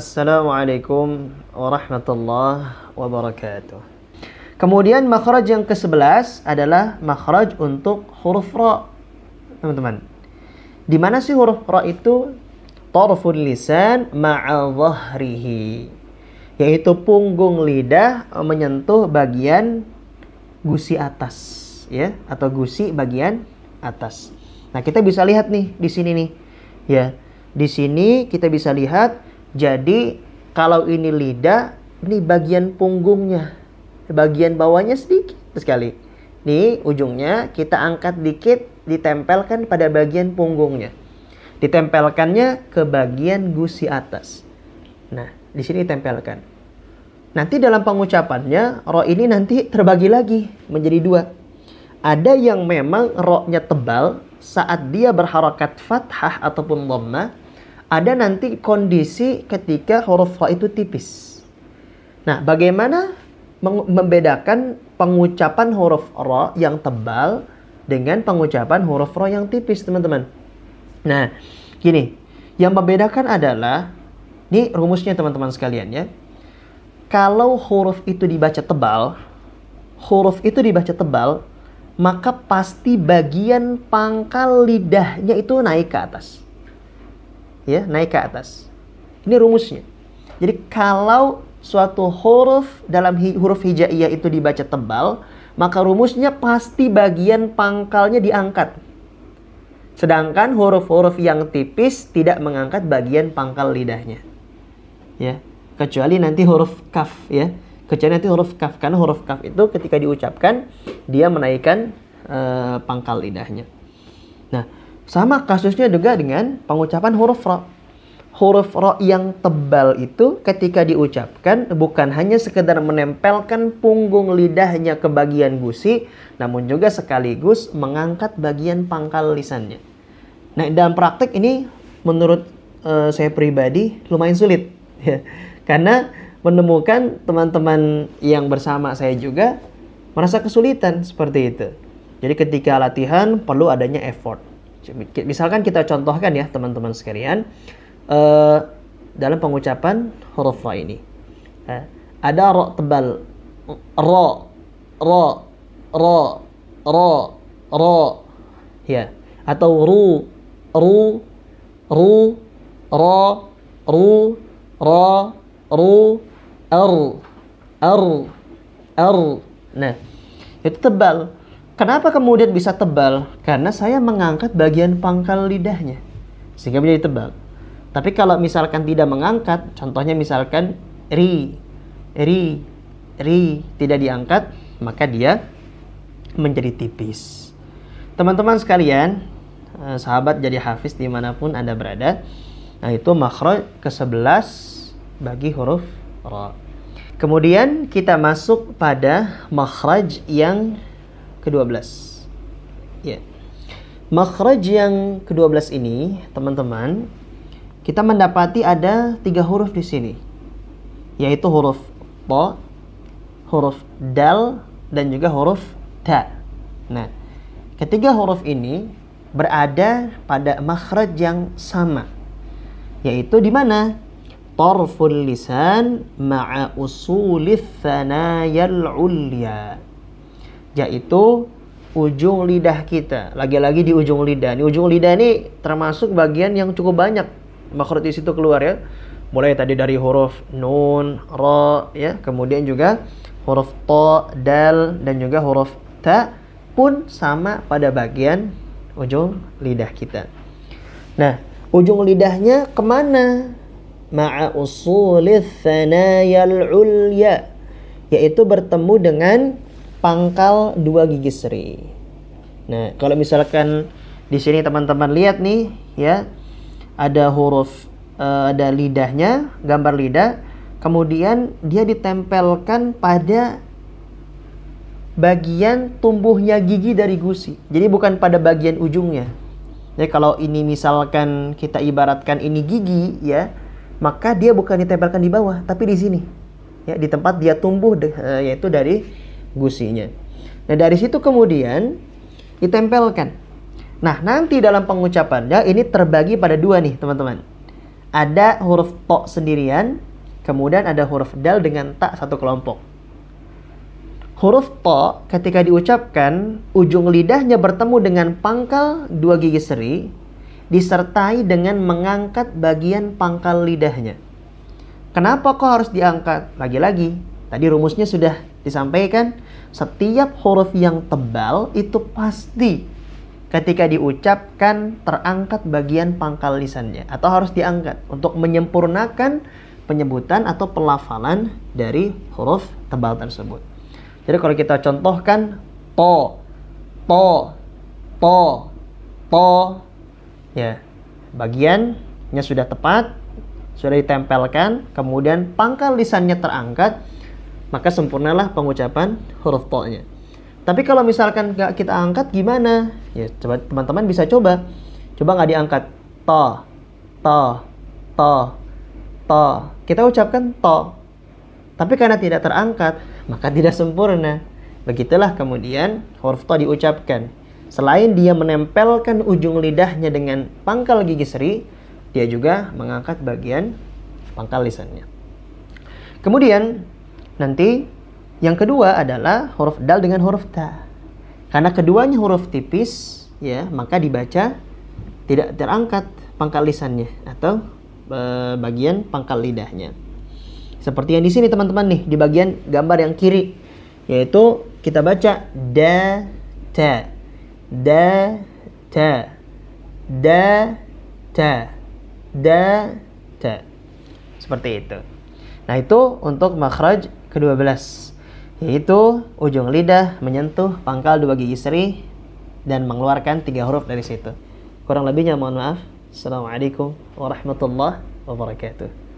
Assalamualaikum warahmatullahi wabarakatuh. Kemudian makhraj yang ke-11 adalah makhraj untuk huruf ra. Teman-teman. Di mana sih huruf ra itu? Tarful lisan ma'a dhahrihi. Yaitu punggung lidah menyentuh bagian gusi atas, ya, atau gusi bagian atas. Nah, kita bisa lihat nih di sini nih. Ya. Di sini kita bisa lihat jadi kalau ini lidah, ini bagian punggungnya bagian bawahnya sedikit sekali. Nih ujungnya kita angkat dikit, ditempelkan pada bagian punggungnya. Ditempelkannya ke bagian gusi atas. Nah, di sini tempelkan. Nanti dalam pengucapannya, ro ini nanti terbagi lagi menjadi dua. Ada yang memang ro-nya tebal saat dia berharokat fathah ataupun dhammah. Ada nanti kondisi ketika huruf ro itu tipis. Nah, bagaimana membedakan pengucapan huruf ro yang tebal dengan pengucapan huruf ro yang tipis, teman-teman. Nah, gini, yang membedakan adalah ini rumusnya teman-teman sekalian ya. Kalau huruf itu dibaca tebal, huruf itu dibaca tebal, maka pasti bagian pangkal lidahnya itu naik ke atas. Ya, naik ke atas. Ini rumusnya. Jadi kalau suatu huruf dalam huruf hijaiyah itu dibaca tebal, maka rumusnya pasti bagian pangkalnya diangkat. Sedangkan huruf-huruf yang tipis tidak mengangkat bagian pangkal lidahnya. Ya, kecuali nanti huruf kaf ya. Kecuali nanti huruf kaf karena huruf kaf itu ketika diucapkan dia menaikkan uh, pangkal lidahnya. Nah, sama kasusnya juga dengan pengucapan huruf ra huruf ro yang tebal itu ketika diucapkan bukan hanya sekedar menempelkan punggung lidahnya ke bagian gusi, namun juga sekaligus mengangkat bagian pangkal lisannya. Nah, dalam praktek ini menurut uh, saya pribadi lumayan sulit ya. Karena menemukan teman-teman yang bersama saya juga merasa kesulitan seperti itu. Jadi ketika latihan perlu adanya effort. Misalkan kita contohkan ya teman-teman sekalian, uh, dalam pengucapan huruf ra ini. Uh, ada ro tebal, ro, ro, ro, ro, ro, ya, atau ru, ru, ru, ro, ru, ro, ru, er, er, er. Nah, itu tebal. Kenapa kemudian bisa tebal? Karena saya mengangkat bagian pangkal lidahnya sehingga menjadi tebal. Tapi kalau misalkan tidak mengangkat, contohnya misalkan ri, ri, ri tidak diangkat, maka dia menjadi tipis. Teman-teman sekalian, eh, sahabat jadi hafiz di mana pun Anda berada, nah itu makhraj ke-11 bagi huruf ra. Kemudian kita masuk pada makhraj yang ke-12. Ya. Makhraj yang ke-12 ini, teman-teman, kita mendapati ada tiga huruf di sini, yaitu huruf to, huruf dal, dan juga huruf ta. Nah, ketiga huruf ini berada pada makhraj yang sama, yaitu di mana tarful lisan ma'a usulith thanayal yaitu ujung lidah kita lagi-lagi di ujung lidah ini ujung lidah ini termasuk bagian yang cukup banyak makhraj di situ keluar ya. Mulai tadi dari huruf nun, ra ya, kemudian juga huruf to, dal dan juga huruf ta pun sama pada bagian ujung lidah kita. Nah, ujung lidahnya ke mana? Ma'a usulith thanayal ulya yaitu bertemu dengan pangkal dua gigi seri. Nah, kalau misalkan di sini teman-teman lihat nih ya, ada huruf uh, ada lidahnya, gambar lidah, kemudian dia ditempelkan pada bagian tumbuhnya gigi dari gusi. Jadi bukan pada bagian ujungnya. Jadi kalau ini misalkan kita ibaratkan ini gigi ya, maka dia bukan ditempelkan di bawah, tapi di sini. Ya, di tempat dia tumbuh uh, yaitu dari gusinya. Nah, dari situ kemudian ditempelkan Nah, nanti dalam pengucapannya ini terbagi pada dua nih, teman-teman. ada huruf to sendirian, kemudian ada huruf dal dengan tak satu kelompok. Huruf to ketika diucapkan, ujung lidahnya bertemu dengan pangkal dua gigi seri, disertai dengan mengangkat bagian pangkal lidahnya. Kenapa kok harus diangkat? Lagi-lagi, tadi rumusnya sudah disampaikan, setiap huruf yang tebal itu pasti ketika diucapkan terangkat bagian pangkal lisannya atau harus diangkat untuk menyempurnakan penyebutan atau pelafalan dari huruf tebal tersebut. Jadi kalau kita contohkan to, to, to, to, ya bagiannya sudah tepat, sudah ditempelkan, kemudian pangkal lisannya terangkat, maka sempurnalah pengucapan huruf to-nya. Tapi kalau misalkan nggak kita angkat gimana? Ya coba teman-teman bisa coba. Coba nggak diangkat. To, to, to, to. Kita ucapkan to. Tapi karena tidak terangkat, maka tidak sempurna. Begitulah kemudian huruf to diucapkan. Selain dia menempelkan ujung lidahnya dengan pangkal gigi seri, dia juga mengangkat bagian pangkal lisannya. Kemudian nanti yang kedua adalah huruf dal dengan huruf ta. Karena keduanya huruf tipis, ya, maka dibaca tidak terangkat pangkal lisannya atau e, bagian pangkal lidahnya. Seperti yang di sini teman-teman nih, di bagian gambar yang kiri, yaitu kita baca da ta da ta da ta da ta. Seperti itu. Nah, itu untuk makhraj ke-12 yaitu ujung lidah menyentuh pangkal dua gigi seri dan mengeluarkan tiga huruf dari situ. Kurang lebihnya mohon maaf. Assalamualaikum warahmatullahi wabarakatuh.